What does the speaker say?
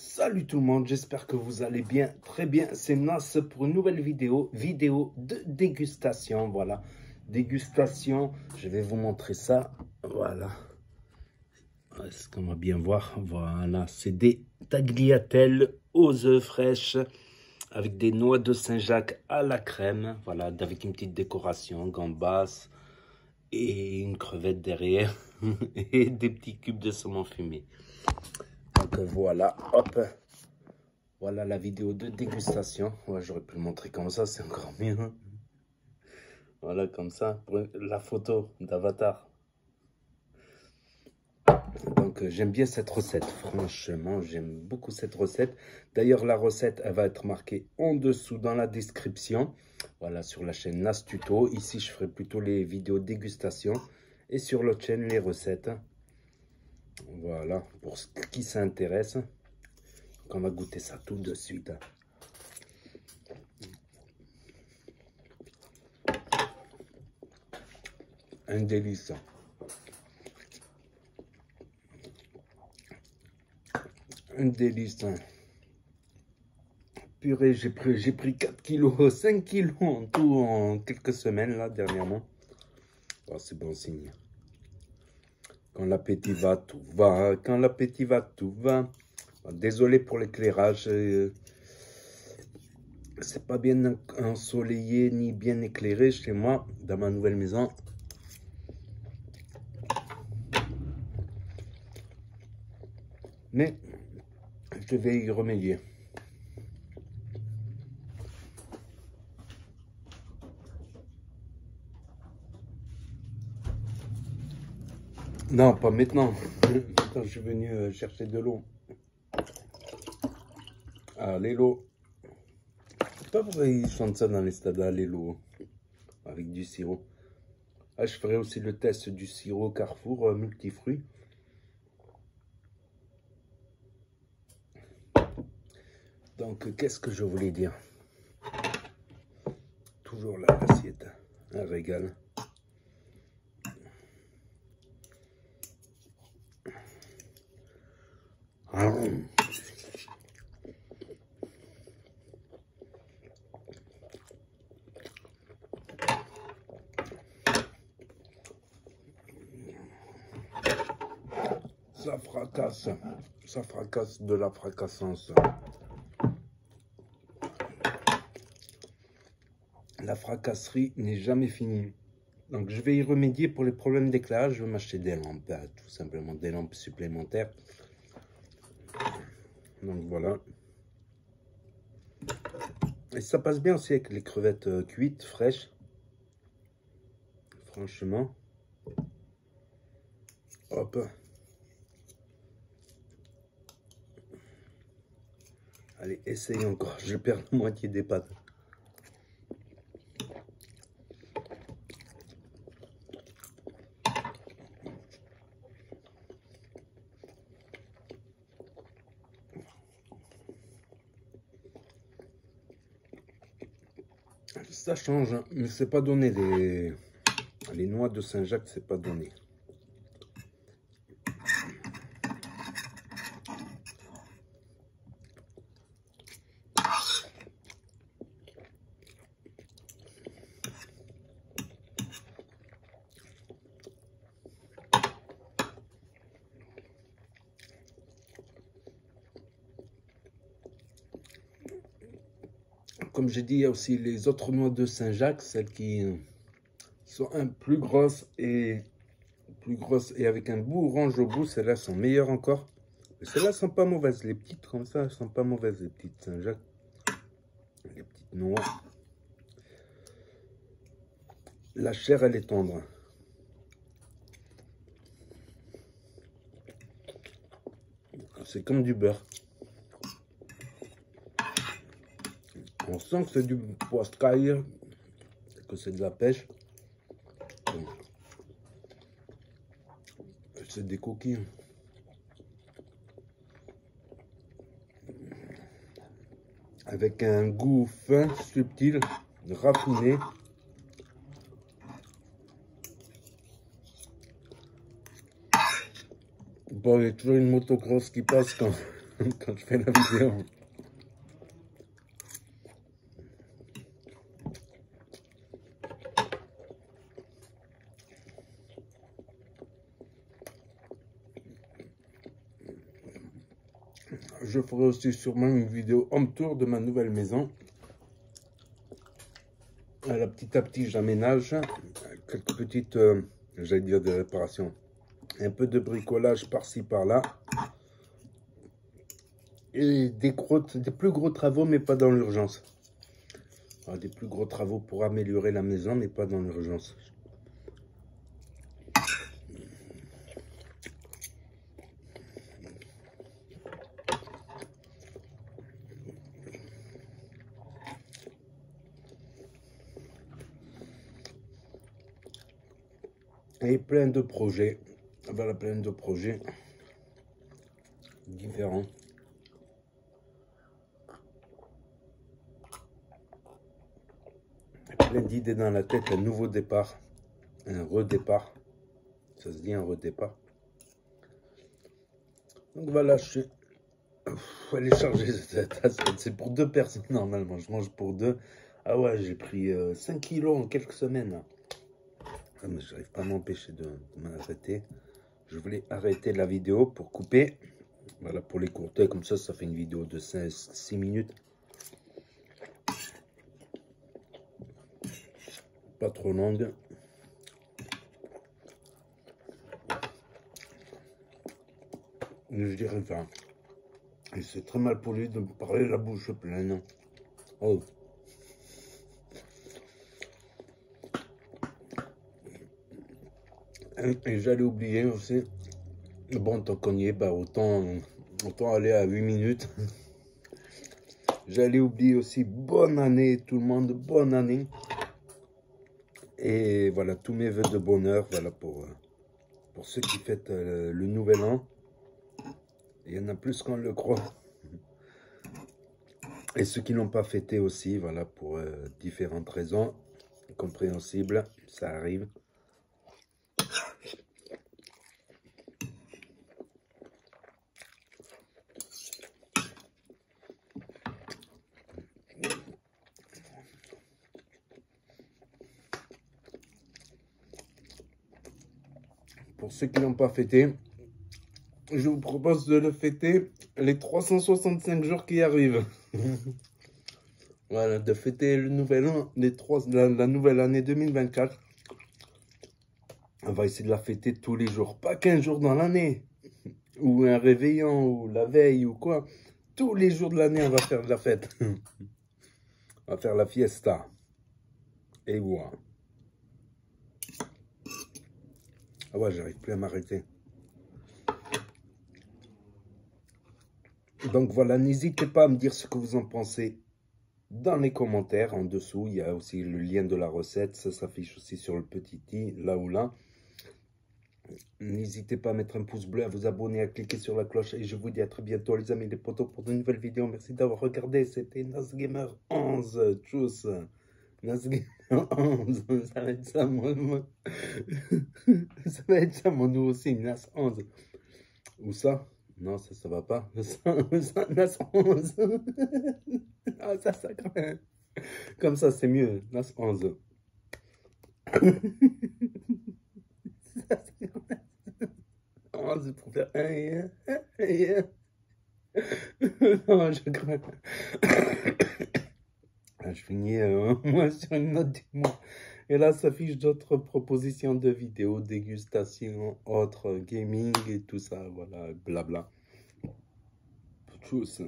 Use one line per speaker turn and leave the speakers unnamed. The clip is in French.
Salut tout le monde, j'espère que vous allez bien, très bien. C'est Nas pour une nouvelle vidéo, vidéo de dégustation, voilà. Dégustation, je vais vous montrer ça, voilà. Est-ce qu'on va bien voir? Voilà, c'est des tagliatelles aux œufs fraîches avec des noix de Saint-Jacques à la crème, voilà, avec une petite décoration, gambas et une crevette derrière et des petits cubes de saumon fumé. Donc voilà, hop, voilà la vidéo de dégustation. J'aurais pu le montrer comme ça, c'est encore mieux. Voilà, comme ça, la photo d'avatar. Donc euh, j'aime bien cette recette, franchement, j'aime beaucoup cette recette. D'ailleurs, la recette, elle va être marquée en dessous dans la description. Voilà, sur la chaîne Nas Tuto. Ici, je ferai plutôt les vidéos dégustation. Et sur l'autre chaîne, les recettes. Voilà, pour ce qui s'intéresse. On va goûter ça tout de suite. Un délice. Un délice. Purée, j'ai pris, pris 4 kilos, 5 kilos en tout en quelques semaines là dernièrement. Oh, c'est bon signe. Quand l'appétit va, tout va. Quand l'appétit va, tout va. Désolé pour l'éclairage. Euh, c'est pas bien ensoleillé ni bien éclairé chez moi, dans ma nouvelle maison. Mais je vais y remédier. Non, pas maintenant. Quand je suis venu euh, chercher de l'eau. Ah, l'eau. Pas vrai, ils chantent ça dans les stades, ah, l'eau. Avec du sirop. Ah, je ferai aussi le test du sirop Carrefour euh, multifruits. Donc, qu'est-ce que je voulais dire? Toujours là, l'assiette. Un régal. Fracasse, ça fracasse de la fracassance. La fracasserie n'est jamais finie. Donc je vais y remédier pour les problèmes d'éclairage. Je vais m'acheter des lampes, hein, tout simplement des lampes supplémentaires. Donc voilà. Et ça passe bien aussi avec les crevettes euh, cuites, fraîches. Franchement. Hop. Allez, essaye encore. Je perds la moitié des pâtes. Ça change, hein. mais c'est pas donné. Les, les noix de Saint-Jacques, c'est pas donné. Comme j'ai dit, il y a aussi les autres noix de Saint-Jacques, celles qui sont un plus grosses et plus grosses et avec un bout orange au bout. Celles-là sont meilleures encore. Celles-là sont pas mauvaises. Les petites comme ça, elles sont pas mauvaises, les petites Saint-Jacques. Les petites noix. La chair, elle est tendre. C'est comme du beurre. On sent que c'est du poiscaille, que c'est de la pêche. C'est des coquilles. Avec un goût fin, subtil, raffiné. Bon, il y a toujours une motocross qui passe quand, quand je fais la vidéo. Je ferai aussi sûrement une vidéo home tour de ma nouvelle maison. Alors, petit à petit, j'aménage quelques petites, euh, j'allais dire des réparations. Un peu de bricolage par-ci, par-là. Et des, des plus gros travaux, mais pas dans l'urgence. Des plus gros travaux pour améliorer la maison, mais pas dans l'urgence. Et plein de projets. Voilà, plein de projets différents. Plein d'idées dans la tête, un nouveau départ, un redépart. Ça se dit un redépart. Donc voilà, je suis... aller charger cette assiette. C'est pour deux personnes normalement. Je mange pour deux. Ah ouais, j'ai pris 5 euh, kilos en quelques semaines. Ah, mais je n'arrive pas à m'empêcher de, m'arrêter. Je voulais arrêter la vidéo pour couper. Voilà, pour les courter, comme ça, ça fait une vidéo de 6 minutes. Pas trop longue. je dirais. Et c'est très mal pour lui de me parler la bouche pleine. Oh. Et j'allais oublier aussi. Bon, tant qu'on y est, autant, autant aller à 8 minutes. J'allais oublier aussi bonne année, tout le monde, bonne année. Et voilà, tous mes voeux de bonheur, voilà, pour, pour ceux qui fêtent euh, le nouvel an. Il y en a plus qu'on le croit. Et ceux qui n'ont pas fêté aussi, voilà, pour euh, différentes raisons compréhensibles, ça arrive. Pour ceux qui n'ont pas fêté, je vous propose de le fêter les 365 jours qui arrivent. voilà, de fêter le nouvel an, les la nouvelle année 2024. On va essayer de la fêter tous les jours, pas qu'un jour dans l'année, ou un réveillon, ou la veille, ou quoi. Tous les jours de l'année, on va faire de la fête. on va faire la fiesta. Et voilà. Ah ouais, j'arrive plus à m'arrêter. Donc voilà, n'hésitez pas à me dire ce que vous en pensez dans les commentaires en dessous. Il y a aussi le lien de la recette. Ça s'affiche aussi sur le petit i, là ou là. N'hésitez pas à mettre un pouce bleu, à vous abonner, à cliquer sur la cloche. Et je vous dis à très bientôt les amis les potos pour de nouvelles vidéos. Merci d'avoir regardé. C'était NasGamer 11. Tchuss. NasGamer 11. Ça va être ça, moi. ça va être ça, moi, nous aussi. Nas 11. Ou ça? Non, ça, ça va pas. Nas 11. ah, ça, ça, quand. Comme ça, c'est mieux. Nas 11. pour faire non, je je euh, une note. Et là s'affiche d'autres propositions de vidéos, dégustation, autres, gaming et tout ça, voilà, blabla. Tchuss.